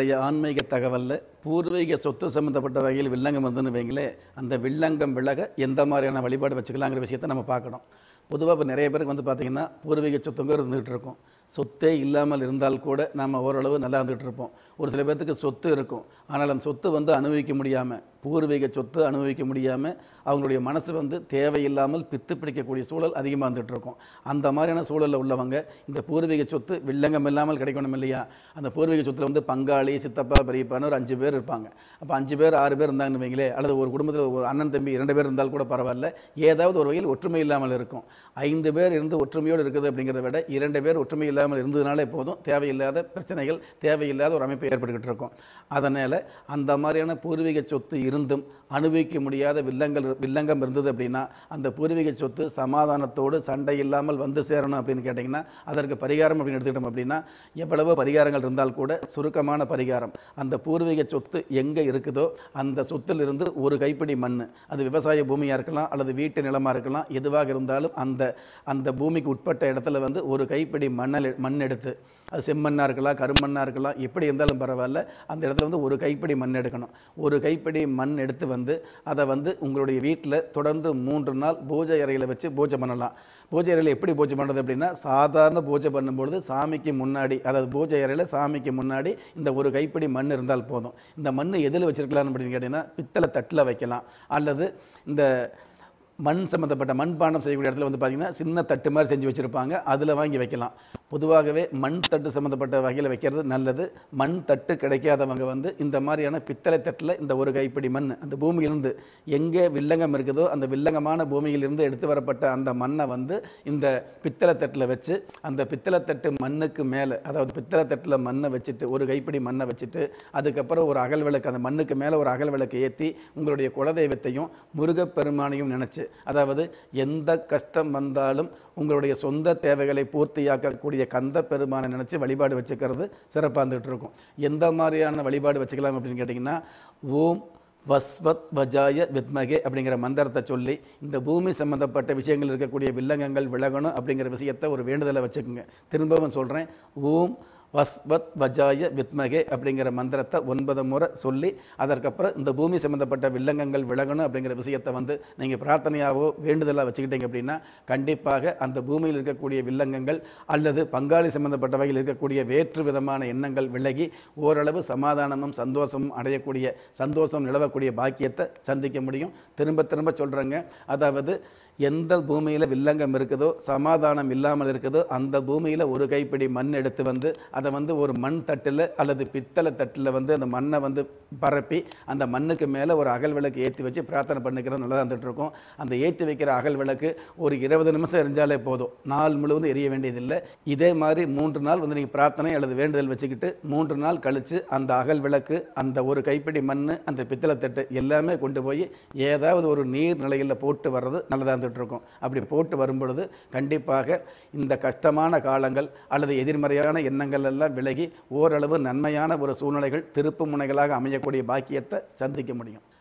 இன்றைய ஆன்மீக தகவலில் பூர்வீக சொத்து சம்மந்தப்பட்ட வகையில் வில்லங்கம் வந்துன்னு வைங்களே அந்த வில்லங்கம் விலக எந்த மாதிரியான வழிபாடு வச்சுக்கலாங்கிற விஷயத்தை நம்ம பார்க்கணும். பொதுவாக இப்போ நிறைய பேருக்கு வந்து பார்த்திங்கன்னா பூர்வீக சொத்துங்கிறது இருந்துகிட்டு இருக்கும். சொத்தே இல்லாமல் இருந்தால் கூட நாம் ஓரளவு நல்லா இருந்துகிட்டு இருப்போம். ஒரு சில பேர்த்துக்கு சொத்து இருக்கும். ஆனால் அந்த சொத்து வந்து அனுபவிக்க முடியாமல் பூர்வீக சொத்து அனுபவிக்க முடியாமல் அவங்களுடைய மனசு வந்து தேவையில்லாமல் பித்து பிடிக்கக்கூடிய சூழல் அதிகமாக இருந்துகிட்டு இருக்கும் அந்த மாதிரியான சூழலில் உள்ளவங்க இந்த பூர்வீக சொத்து வில்லங்கம் இல்லாமல் கிடைக்கணும் இல்லையா? அந்த பூர்வீக சொத்தில் வந்து பங்காளி சித்தப்பா பெரியப்பான்னு ஒரு அஞ்சு பேர் இருப்பாங்க. அப்போ அஞ்சு பேர் ஆறு பேர் இருந்தாங்கன்னு வைங்களே அல்லது ஒரு குடும்பத்தில் ஒரு அண்ணன் தம்பி இரண்டு பேர் இருந்தால் கூட பரவாயில்ல. ஏதாவது ஒரு வகையில் ஒற்றுமை இல்லாமல் இருக்கும். ஐந்து பேர் இருந்து ஒற்றுமையோடு இருக்குது அப்படிங்கிறத விட இரண்டு பேர் ஒற்றுமை இல்லாமல் இருந்ததுனாலே போதும். தேவையில்லாத பிரச்சனைகள் தேவையில்லாத ஒரு அமைப்பு ஏற்பட்டுக்கிட்டு இருக்கும். அதனால் அந்த மாதிரியான பூர்வீக சொத்து இருந்தும் அனுபவிக்க முடியாத வில்லங்கள் வில்லங்கம் இருந்தது அப்படின்னா அந்த பூர்வீக சொத்து சமாதானத்தோடு சண்டை இல்லாமல் வந்து சேரணும் அப்படின்னு கேட்டிங்கன்னா அதற்கு பரிகாரம் அப்படின்னு எடுத்துக்கிட்டோம் அப்படின்னா எவ்வளவோ பரிகாரங்கள் இருந்தால் கூட சுருக்கமான பரிகாரம். அந்த பூர்வீக சொத்து எங்கே இருக்குதோ அந்த சொத்திலிருந்து ஒரு கைப்பிடி மண் அது விவசாய பூமியாக இருக்கலாம் அல்லது வீட்டு நிலமாக இருக்கலாம் எதுவாக இருந்தாலும் அந்த அந்த பூமிக்கு உட்பட்ட இடத்துல வந்து ஒரு கைப்பிடி மண்ணல் மண் எடுத்து அது செம்மண்ணாக இருக்கலாம் கருமண்ணாக இருக்கலாம் எப்படி இருந்தாலும் பரவாயில்ல அந்த இடத்துல வந்து ஒரு கைப்பிடி மண் எடுக்கணும். ஒரு கைப்பிடி மண் எடுத்து வந்து வந்து அதை வந்து உங்களுடைய வீட்டில் தொடர்ந்து மூன்று நாள் பூஜை அறையில் வச்சு பூஜை பண்ணலாம். பூஜை அறையில் எப்படி பூஜை பண்ணுறது அப்படின்னா சாதாரண பூஜை பண்ணும்பொழுது சாமிக்கு முன்னாடி அதாவது பூஜை அறையில் சாமிக்கு முன்னாடி இந்த ஒரு கைப்பிடி மண் இருந்தால் போதும். இந்த மண் எதில் வச்சுருக்கலாம் அப்படின்னு கேட்டிங்கன்னா பித்தளை தட்டில் வைக்கலாம். அல்லது இந்த மண் சம்மந்தப்பட்ட மண்பானம் செய்யக்கூடிய இடத்துல வந்து பார்த்திங்கன்னா சின்ன தட்டு மாதிரி செஞ்சு வச்சுருப்பாங்க. அதில் வாங்கி வைக்கலாம். பொதுவாகவே மண் தட்டு சம்மந்தப்பட்ட வகையில் வைக்கிறது நல்லது. மண் தட்டு கிடைக்காதவங்க வந்து இந்த மாதிரியான பித்தளை தட்டில் இந்த ஒரு கைப்பிடி மண் அந்த பூமியிலிருந்து எங்கே வில்லங்கம் இருக்குதோ அந்த வில்லங்கமான பூமியிலிருந்து எடுத்து வரப்பட்ட அந்த மண்ணை வந்து இந்த பித்தளை தட்டில் வச்சு அந்த பித்தளை தட்டு மண்ணுக்கு மேலே அதாவது பித்தளை தட்டில் மண்ணை வச்சுட்டு ஒரு கைப்பிடி மண்ணை வச்சுட்டு அதுக்கப்புறம் ஒரு அகல் விளக்கு அந்த மண்ணுக்கு மேலே ஒரு அகல் விளக்கு ஏற்றி உங்களுடைய குலதெய்வத்தையும் முருகப்பெருமானையும் நினச்சி அதாவது எந்த கஷ்டம் வந்தாலும் உங்களுடைய சொந்த தேவைகளை பூர்த்தியாக்கக்கூடிய கந்த பெருமானை நினச்சி வழிபாடு வச்சுக்கிறது சிறப்பாக இருந்துகிட்டு இருக்கும் எந்த மாதிரியான வழிபாடு வச்சுக்கலாம் அப்படின்னு கேட்டிங்கன்னா ஓம் வஸ்வத் வஜாய வித்மகே அப்படிங்கிற மந்திரத்தை சொல்லி இந்த பூமி சம்பந்தப்பட்ட விஷயங்கள் இருக்கக்கூடிய வில்லங்கங்கள் விலகணும் அப்படிங்கிற விஷயத்தை ஒரு வேண்டுதலை வச்சுக்கோங்க. திரும்பவும் சொல்கிறேன் ஓம் வஸ்வத் வஜாய வித்மகே அப்படிங்கிற மந்திரத்தை ஒன்பது முறை சொல்லி அதற்கப்புறம் இந்த பூமி சம்மந்தப்பட்ட வில்லங்கங்கள் விலகணும் அப்படிங்கிற விஷயத்தை வந்து நீங்கள் பிரார்த்தனையாகவோ வேண்டுதலாக வச்சுக்கிட்டீங்க அப்படின்னா கண்டிப்பாக அந்த பூமியில் இருக்கக்கூடிய வில்லங்கங்கள் அல்லது பங்காளி சம்மந்தப்பட்ட வகையில் இருக்கக்கூடிய வேற்று விதமான எண்ணங்கள் விலகி ஓரளவு சமாதானமும் சந்தோஷமும் அடையக்கூடிய சந்தோஷம் நிலவக்கூடிய பாக்கியத்தை சந்திக்க முடியும். திரும்ப திரும்ப சொல்கிறேங்க அதாவது எந்த பூமியில் வில்லங்கம் இருக்குதோ சமாதானம் இல்லாமல் இருக்குதோ அந்த பூமியில் ஒரு கைப்பிடி மண் எடுத்து வந்து அதை வந்து ஒரு மண் தட்டில் அல்லது பித்தளை தட்டில் வந்து அந்த மண்ணை வந்து பரப்பி அந்த மண்ணுக்கு மேலே ஒரு அகல் விளக்கு ஏற்றி வச்சு பிரார்த்தனை பண்ணிக்கிறது நல்லா இருந்துட்டு இருக்கும் அந்த ஏற்றி வைக்கிற அகல் விளக்கு ஒரு இருபது நிமிஷம் எரிஞ்சாலே போதும். நாள் முழுவதும் எரிய வேண்டியதில்லை. இதே மாதிரி மூன்று நாள் வந்து நீங்கள் பிரார்த்தனை அல்லது வேண்டுதல் வச்சுக்கிட்டு மூன்று நாள் கழித்து அந்த அகல் விளக்கு அந்த ஒரு கைப்பிடி மண் அந்த பித்தளை தட்டு எல்லாமே கொண்டு போய் ஏதாவது ஒரு நீர் நிலையில் போட்டு வர்றது நல்லதாக இருந்துட்டு இருக்கும் அப்படி போட்டு வரும்பொழுது கண்டிப்பாக இந்த கஷ்டமான காலங்கள் அல்லது எதிர்மறையான எண்ணங்கள் எல்லாம் விலகி ஓரளவு நன்மையான ஒரு சூழ்நிலைகள் திருப்பு முனைகளாக அமையக்கூடிய பாக்கியத்தை சந்திக்க முடியும்.